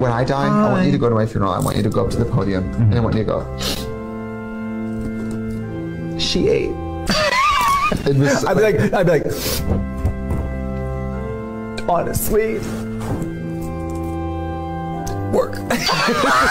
When I die, I want you to go to my funeral. I want you to go up to the podium and I mm-hmm. want you to go. She ate. Was- I'd be like, I'd be like, honestly, work.